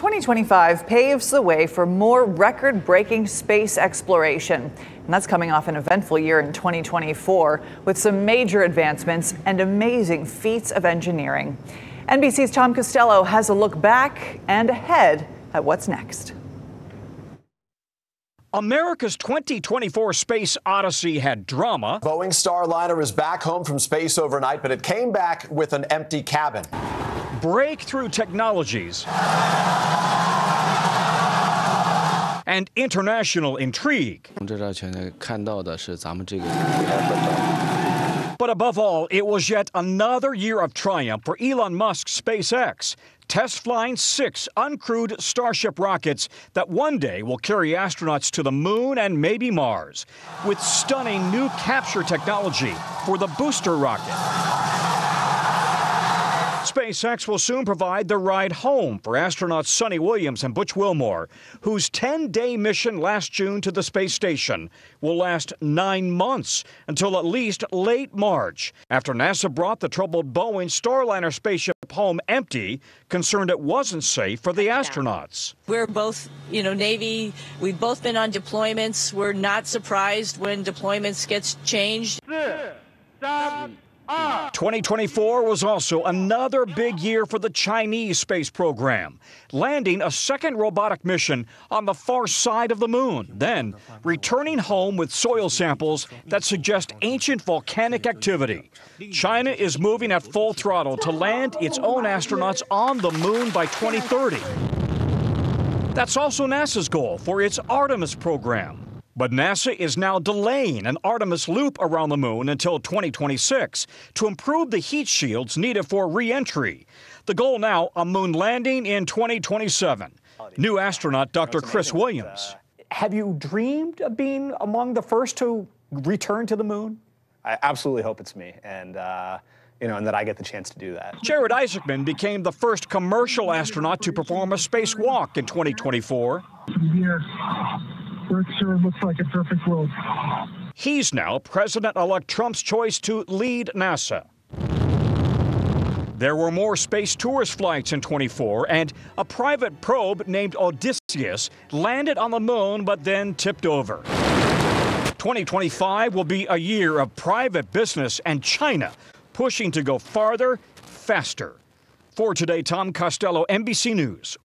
2025 paves the way for more record breaking space exploration. And that's coming off an eventful year in 2024 with some major advancements and amazing feats of engineering. NBC's Tom Costello has a look back and ahead at what's next. America's 2024 space odyssey had drama. Boeing Starliner is back home from space overnight, but it came back with an empty cabin breakthrough technologies, and international intrigue. But above all, it was yet another year of triumph for Elon Musk's SpaceX, test flying six uncrewed Starship rockets that one day will carry astronauts to the moon and maybe Mars, with stunning new capture technology for the booster rocket. SpaceX will soon provide the ride home for astronauts Suni Williams and Butch Wilmore, whose 10 day mission last June to the space station will last nine months until at least late March, after NASA brought the troubled Boeing Starliner spaceship home empty, concerned it wasn't safe for the astronauts. We're both, you know, Navy, we've both been on deployments. We're not surprised when deployments gets changed. 2024 was also another big year for the Chinese space program, landing a second robotic mission on the far side of the moon, then returning home with soil samples that suggest ancient volcanic activity. China is moving at full throttle to land its own astronauts on the moon by 2030. That's also NASA's goal for its Artemis program. But NASA is now delaying an Artemis loop around the moon until 2026 to improve the heat shields needed for reentry. The goal now a moon landing in 2027. New astronaut Dr. Chris Williams. Have you dreamed of being among the first to return to the moon? I absolutely hope it's me, and uh, you know, and that I get the chance to do that. Jared Isaacman became the first commercial astronaut to perform a spacewalk in 2024 sure looks like a perfect world. He's now President elect Trump's choice to lead NASA. There were more space tourist flights in 24, and a private probe named Odysseus landed on the moon but then tipped over. 2025 will be a year of private business and China pushing to go farther, faster. For today, Tom Costello, NBC News.